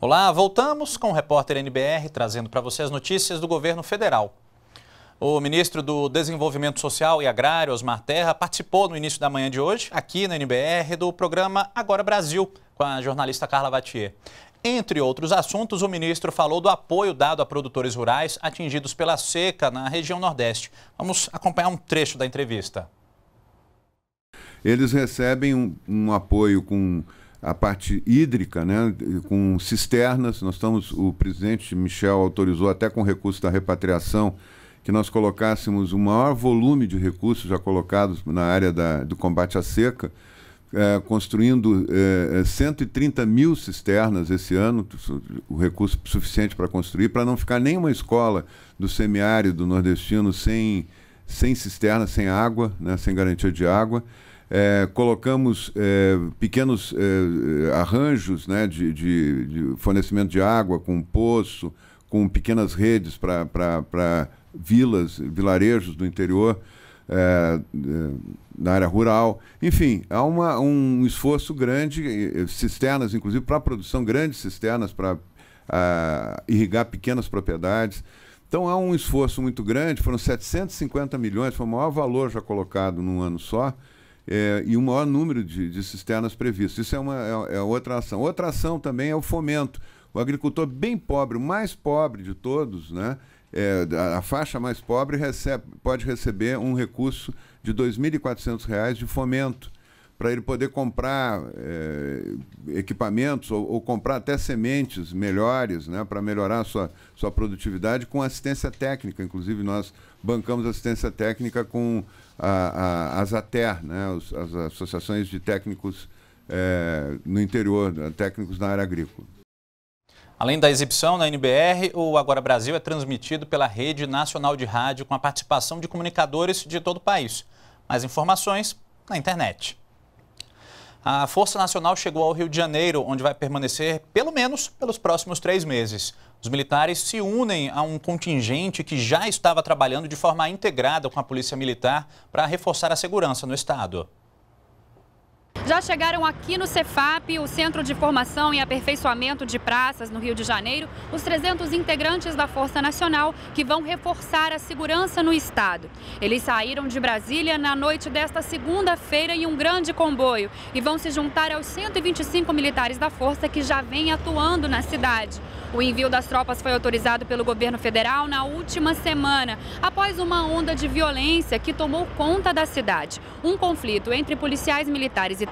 Olá, voltamos com o repórter NBR trazendo para você as notícias do governo federal. O ministro do Desenvolvimento Social e Agrário, Osmar Terra, participou no início da manhã de hoje, aqui na NBR, do programa Agora Brasil, com a jornalista Carla Vatier. Entre outros assuntos, o ministro falou do apoio dado a produtores rurais atingidos pela seca na região Nordeste. Vamos acompanhar um trecho da entrevista. Eles recebem um, um apoio com a parte hídrica, né, com cisternas. Nós estamos, o presidente Michel autorizou até com recurso da repatriação que nós colocássemos o maior volume de recursos já colocados na área da, do combate à seca, é, construindo é, 130 mil cisternas esse ano, o recurso suficiente para construir, para não ficar nenhuma escola do semiárido nordestino sem, sem cisterna, sem água, né, sem garantia de água. É, colocamos é, pequenos é, arranjos né, de, de, de, fornecimento de água com poço, com pequenas redes para vilas, vilarejos do interior, é, é, na área rural. Enfim, há uma, um esforço grande, cisternas, inclusive para a produção, grandes cisternas para irrigar pequenas propriedades. Então há um esforço muito grande, foram 750 milhões, foi o maior valor já colocado num ano só é, e o maior número de, de cisternas previstas. Isso é, uma, é, é, outra ação. Outra ação também é o fomento. O agricultor bem pobre, o mais pobre de todos, né? É, a, faixa mais pobre recebe, pode receber um recurso de R$ 2.400 de fomento para ele poder comprar é, equipamentos ou, ou, comprar até sementes melhores né, para melhorar a sua, sua produtividade com assistência técnica. Inclusive, nós bancamos assistência técnica com a, a, as ATER, né, as associações de técnicos é, no interior, técnicos na área agrícola. Além da exibição na NBR, o Agora Brasil é transmitido pela Rede Nacional de Rádio com a participação de comunicadores de todo o país. Mais informações na internet. A Força Nacional chegou ao Rio de Janeiro, onde vai permanecer pelo menos pelos próximos três meses. Os militares se unem a um contingente que já estava trabalhando de forma integrada com a Polícia Militar para reforçar a segurança no estado. Já chegaram aqui no Cefap, o Centro de Formação e Aperfeiçoamento de Praças, no Rio de Janeiro, os 300 integrantes da Força Nacional que vão reforçar a segurança no estado. Eles saíram de Brasília na noite desta segunda-feira em um grande comboio e vão se juntar aos 125 militares da Força que já vêm atuando na cidade. O envio das tropas foi autorizado pelo governo federal na última semana, após uma onda de violência que tomou conta da cidade. Um conflito entre policiais militares e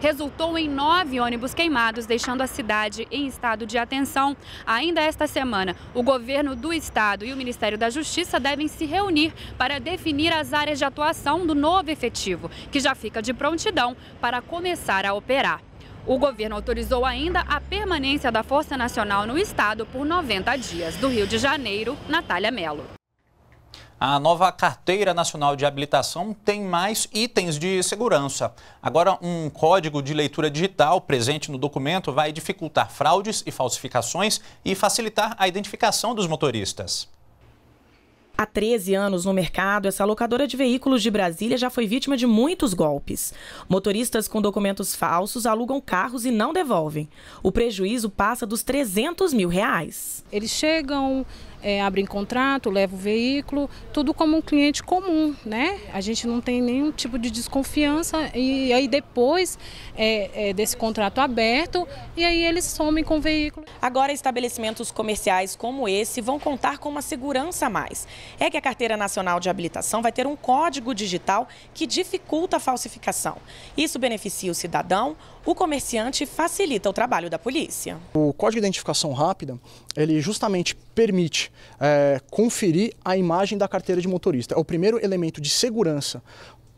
resultou em nove ônibus queimados, deixando a cidade em estado de atenção. Ainda esta semana, o governo do estado e o Ministério da Justiça devem se reunir para definir as áreas de atuação do novo efetivo, que já fica de prontidão para começar a operar. O governo autorizou ainda a permanência da Força Nacional no estado por 90 dias. Do Rio de Janeiro, Natália Melo. A nova Carteira Nacional de Habilitação tem mais itens de segurança. Agora, um código de leitura digital presente no documento vai dificultar fraudes e falsificações e facilitar a identificação dos motoristas. Há 13 anos no mercado, essa locadora de veículos de Brasília já foi vítima de muitos golpes. Motoristas com documentos falsos alugam carros e não devolvem. O prejuízo passa dos 300 mil reais. Eles chegam, é, abrem contrato, levam o veículo, tudo como um cliente comum, né? A gente não tem nenhum tipo de desconfiança e aí depois é, é, desse contrato aberto e aí eles somem com o veículo. Agora estabelecimentos comerciais como esse vão contar com uma segurança a mais. É que a Carteira Nacional de Habilitação vai ter um código digital que dificulta a falsificação. Isso beneficia o cidadão, o comerciante e facilita o trabalho da polícia. O Código de Identificação Rápida, ele justamente permite é, conferir a imagem da carteira de motorista. É o primeiro elemento de segurança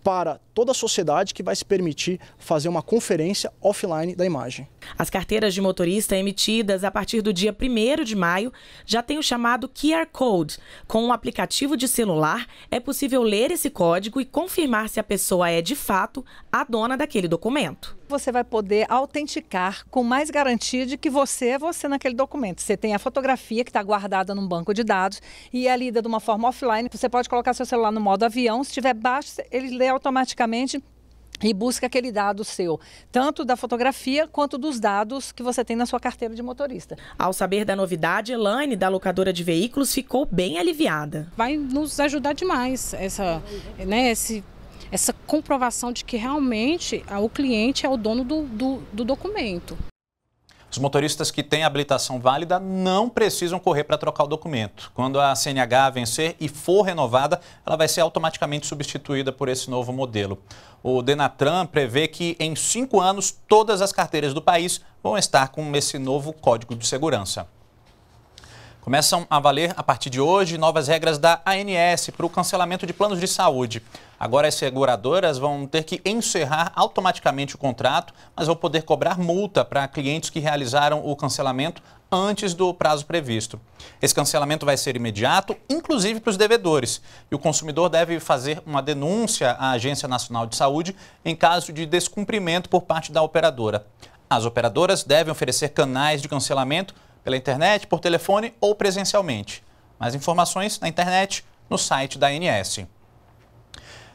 para toda a sociedade que vai se permitir fazer uma conferência offline da imagem. As carteiras de motorista emitidas a partir do dia 1 de maio já têm o chamado QR Code. Com um aplicativo de celular, é possível ler esse código e confirmar se a pessoa é de fato a dona daquele documento. Você vai poder autenticar com mais garantia de que você é você naquele documento. Você tem a fotografia que está guardada num banco de dados e é lida de uma forma offline. Você pode colocar seu celular no modo avião, se estiver baixo, ele lê automaticamente e busca aquele dado seu, tanto da fotografia quanto dos dados que você tem na sua carteira de motorista. Ao saber da novidade, Elaine, da locadora de veículos, ficou bem aliviada. Vai nos ajudar demais essa, né, esse essa comprovação de que realmente o cliente é o dono do, do, do documento. Os motoristas que têm habilitação válida não precisam correr para trocar o documento. Quando a CNH vencer e for renovada, ela vai ser automaticamente substituída por esse novo modelo. O Denatran prevê que em cinco anos todas as carteiras do país vão estar com esse novo código de segurança. Começam a valer, a partir de hoje, novas regras da ANS para o cancelamento de planos de saúde. Agora, as seguradoras vão ter que encerrar automaticamente o contrato, mas vão poder cobrar multa para clientes que realizaram o cancelamento antes do prazo previsto. Esse cancelamento vai ser imediato, inclusive para os devedores, e o consumidor deve fazer uma denúncia à Agência Nacional de Saúde em caso de descumprimento por parte da operadora. As operadoras devem oferecer canais de cancelamento pela internet, por telefone ou presencialmente. Mais informações na internet, no site da ANS.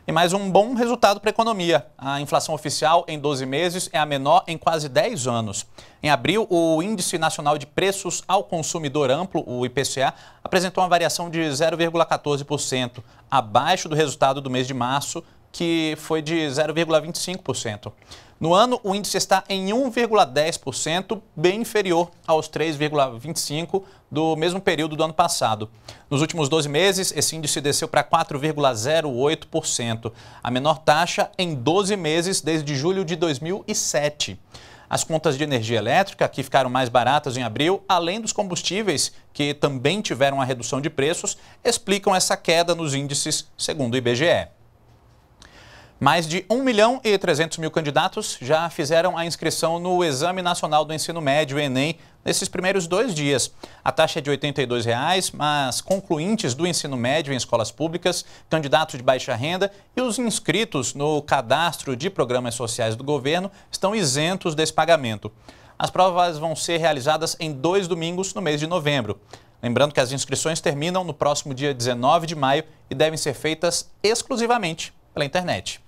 E mais um bom resultado para a economia. A inflação oficial em 12 meses é a menor em quase 10 anos. Em abril, o Índice Nacional de Preços ao Consumidor Amplo, o IPCA, apresentou uma variação de 0,14%, abaixo do resultado do mês de março, que foi de 0,25%. No ano, o índice está em 1,10%, bem inferior aos 3,25% do mesmo período do ano passado. Nos últimos 12 meses, esse índice desceu para 4,08%, a menor taxa em 12 meses desde julho de 2007. As contas de energia elétrica, que ficaram mais baratas em abril, além dos combustíveis, que também tiveram uma redução de preços, explicam essa queda nos índices, segundo o IBGE. Mais de 1 milhão e 300 mil candidatos já fizeram a inscrição no Exame Nacional do Ensino Médio, Enem, nesses primeiros dois dias. A taxa é de 82 reais, mas concluintes do ensino médio em escolas públicas, candidatos de baixa renda e os inscritos no cadastro de programas sociais do governo estão isentos desse pagamento. As provas vão ser realizadas em dois domingos no mês de novembro. Lembrando que as inscrições terminam no próximo dia 19 de maio e devem ser feitas exclusivamente pela internet.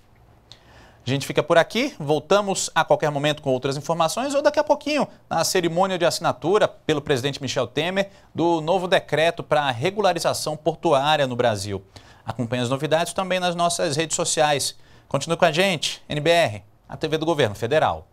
A gente fica por aqui, voltamos a qualquer momento com outras informações ou daqui a pouquinho na cerimônia de assinatura pelo presidente Michel Temer do novo decreto para regularização portuária no Brasil. Acompanhe as novidades também nas nossas redes sociais. Continue com a gente, NBR, a TV do Governo Federal.